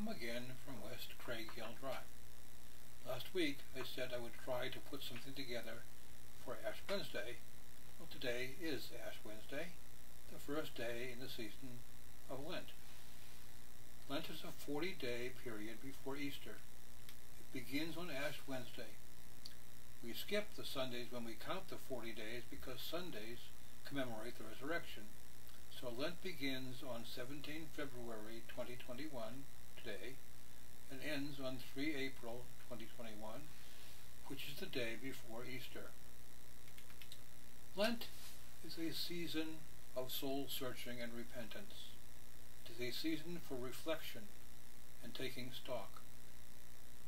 Welcome again from West Craig Hill Drive. Last week I said I would try to put something together for Ash Wednesday. Well, today is Ash Wednesday, the first day in the season of Lent. Lent is a 40-day period before Easter. It begins on Ash Wednesday. We skip the Sundays when we count the 40 days because Sundays commemorate the resurrection. So Lent begins on 17 February 2021, today, and ends on 3 April 2021, which is the day before Easter. Lent is a season of soul searching and repentance. It is a season for reflection and taking stock.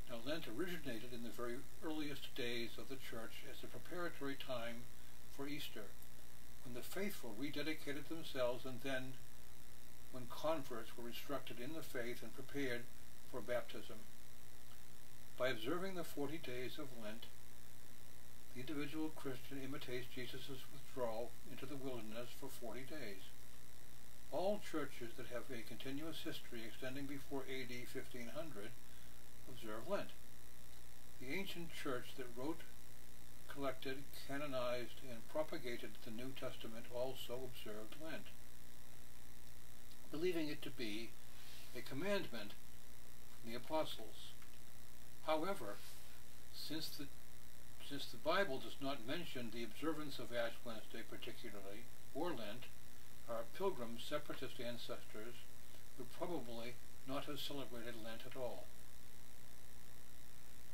Now Lent originated in the very earliest days of the Church as a preparatory time for Easter when the faithful rededicated themselves and then when converts were instructed in the faith and prepared for baptism. By observing the 40 days of Lent, the individual Christian imitates Jesus' withdrawal into the wilderness for 40 days. All churches that have a continuous history extending before AD 1500 observe Lent. The ancient church that wrote collected, canonized, and propagated the New Testament also observed Lent, believing it to be a commandment from the apostles. However, since the since the Bible does not mention the observance of Ash Wednesday particularly, or Lent, our pilgrim separatist ancestors would probably not have celebrated Lent at all.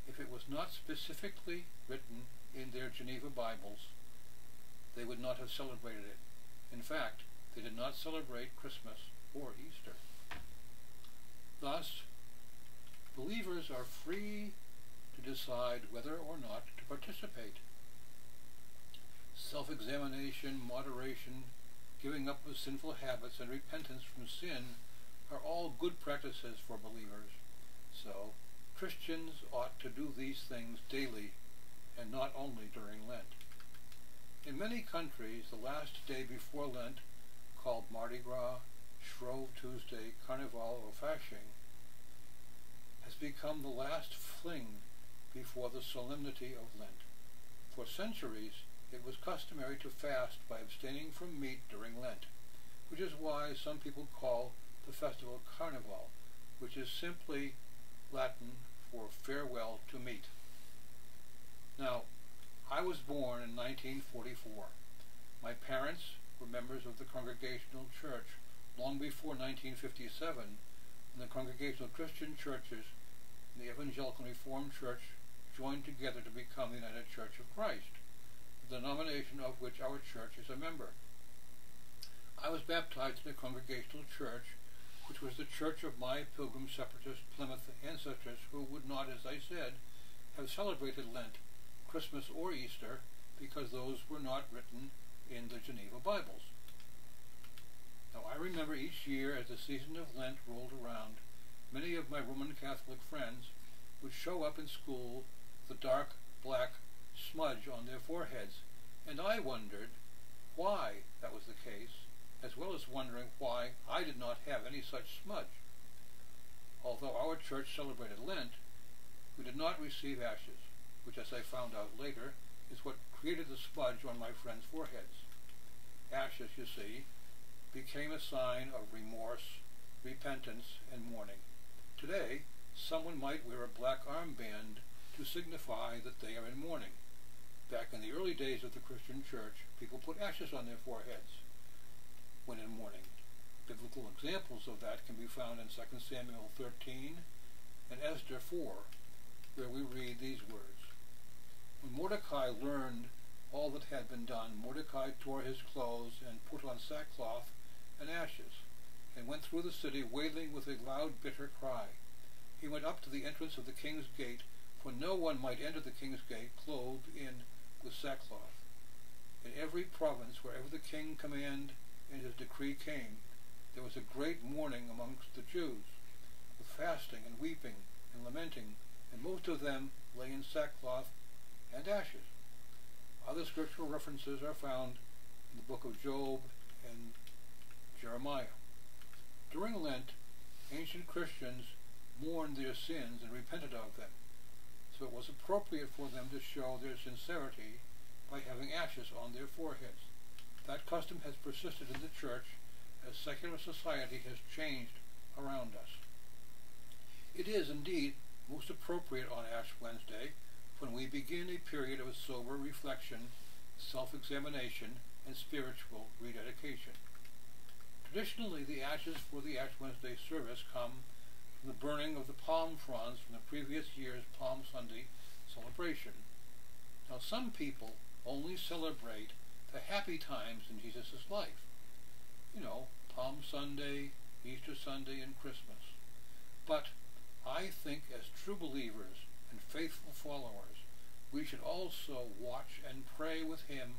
If it was not specifically written in their Geneva Bibles, they would not have celebrated it. In fact, they did not celebrate Christmas or Easter. Thus, believers are free to decide whether or not to participate. Self-examination, moderation, giving up of sinful habits, and repentance from sin are all good practices for believers. So, Christians ought to do these things daily and not only during Lent. In many countries, the last day before Lent, called Mardi Gras, Shrove Tuesday, Carnival, or Fasching, has become the last fling before the solemnity of Lent. For centuries, it was customary to fast by abstaining from meat during Lent, which is why some people call the festival Carnival, which is simply Latin for farewell to meat. Now, I was born in 1944. My parents were members of the Congregational Church long before 1957, when the Congregational Christian Churches and the Evangelical Reformed Church joined together to become the United Church of Christ, the denomination of which our church is a member. I was baptized in the Congregational Church, which was the church of my Pilgrim Separatist Plymouth ancestors who would not, as I said, have celebrated Lent Christmas or Easter because those were not written in the Geneva Bibles. Now I remember each year as the season of Lent rolled around, many of my Roman Catholic friends would show up in school with a dark black smudge on their foreheads, and I wondered why that was the case, as well as wondering why I did not have any such smudge. Although our church celebrated Lent, we did not receive ashes which as I found out later, is what created the smudge on my friends' foreheads. Ashes, you see, became a sign of remorse, repentance, and mourning. Today, someone might wear a black armband to signify that they are in mourning. Back in the early days of the Christian church, people put ashes on their foreheads when in mourning. Biblical examples of that can be found in 2 Samuel 13 and Esther 4, where we read these words. When Mordecai learned all that had been done, Mordecai tore his clothes and put on sackcloth and ashes, and went through the city wailing with a loud bitter cry. He went up to the entrance of the king's gate, for no one might enter the king's gate clothed in with sackcloth. In every province, wherever the king command and his decree came, there was a great mourning amongst the Jews, with fasting and weeping and lamenting, and most of them lay in sackcloth and ashes. Other scriptural references are found in the book of Job and Jeremiah. During Lent, ancient Christians mourned their sins and repented of them. So it was appropriate for them to show their sincerity by having ashes on their foreheads. That custom has persisted in the church as secular society has changed around us. It is indeed most appropriate on Ash Wednesday when we begin a period of sober reflection, self-examination, and spiritual rededication. Traditionally, the ashes for the Ash Wednesday service come from the burning of the palm fronds from the previous year's Palm Sunday celebration. Now, some people only celebrate the happy times in Jesus' life. You know, Palm Sunday, Easter Sunday, and Christmas. But I think as true believers and faithful followers, we should also watch and pray with him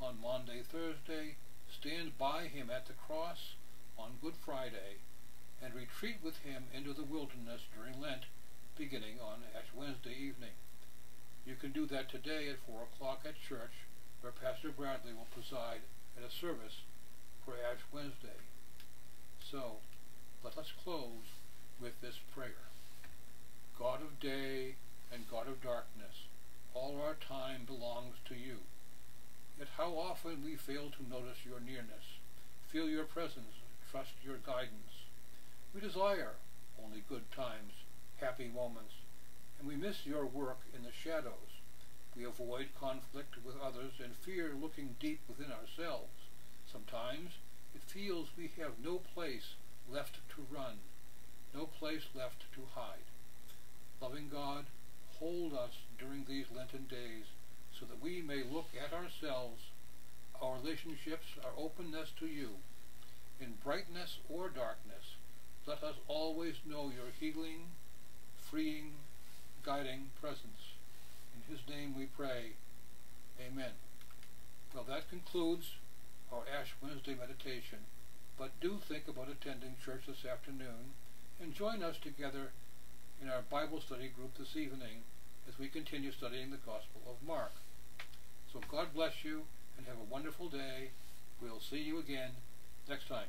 on Maundy, Thursday, stand by him at the cross on Good Friday, and retreat with him into the wilderness during Lent, beginning on Ash Wednesday evening. You can do that today at 4 o'clock at church, where Pastor Bradley will preside at a service for Ash Wednesday. So, let us close with this prayer. God of day and God of darkness, all our time belongs to you. Yet how often we fail to notice your nearness, feel your presence, trust your guidance. We desire only good times, happy moments, and we miss your work in the shadows. We avoid conflict with others and fear looking deep within ourselves. Sometimes it feels we have no place left to run, no place left to hide. Loving God, hold us during these Lenten days so that we may look at ourselves, our relationships, our openness to you. In brightness or darkness, let us always know your healing, freeing, guiding presence. In his name we pray. Amen. Well, that concludes our Ash Wednesday meditation. But do think about attending church this afternoon and join us together in our Bible study group this evening as we continue studying the Gospel of Mark. So God bless you and have a wonderful day. We'll see you again next time.